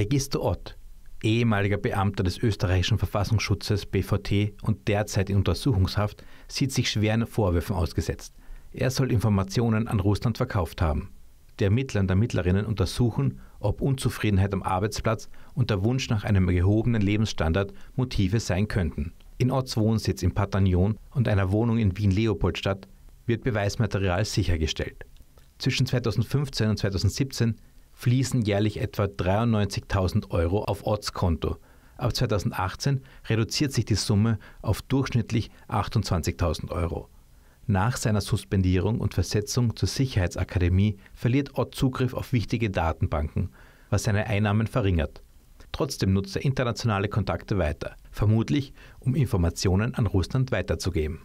Egisto Ott, ehemaliger Beamter des österreichischen Verfassungsschutzes BVT und derzeit in Untersuchungshaft, sieht sich schweren Vorwürfen ausgesetzt. Er soll Informationen an Russland verkauft haben. Die Ermittler und Ermittlerinnen untersuchen, ob Unzufriedenheit am Arbeitsplatz und der Wunsch nach einem gehobenen Lebensstandard Motive sein könnten. In Otts Wohnsitz in Patagnon und einer Wohnung in Wien-Leopoldstadt wird Beweismaterial sichergestellt. Zwischen 2015 und 2017 fließen jährlich etwa 93.000 Euro auf Otts Konto. Ab 2018 reduziert sich die Summe auf durchschnittlich 28.000 Euro. Nach seiner Suspendierung und Versetzung zur Sicherheitsakademie verliert Ott Zugriff auf wichtige Datenbanken, was seine Einnahmen verringert. Trotzdem nutzt er internationale Kontakte weiter, vermutlich um Informationen an Russland weiterzugeben.